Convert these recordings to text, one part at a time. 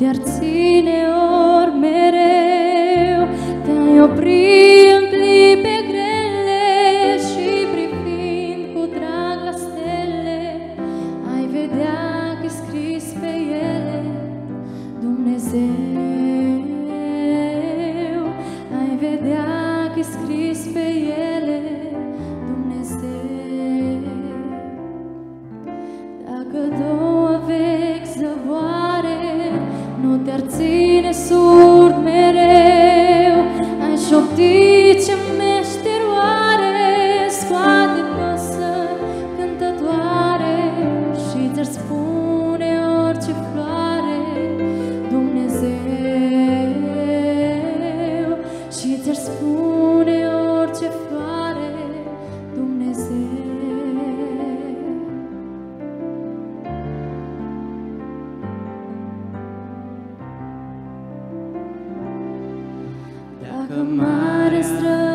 nu te-ar ține ori mereu. Te-ai opri în clipe grele și privind cu drag la stele, ai vedea că scris pe ele Dumnezeu. Ai vedea că scris pe ele Dumnezeu. Dacă două ți-ar spune orice floare Dumnezeu. Dacă mare străinării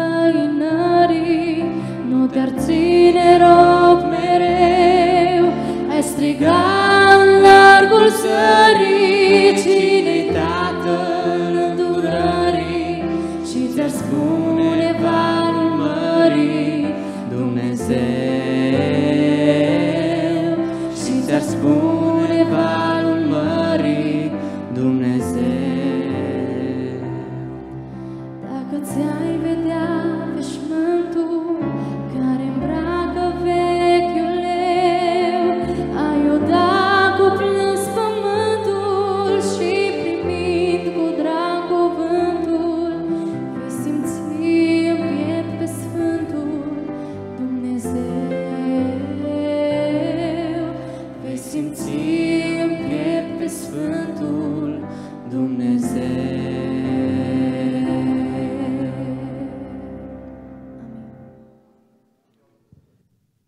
ți-ar spune valul mării, Dumnezeu. Și ți-ar spune valul Adonai.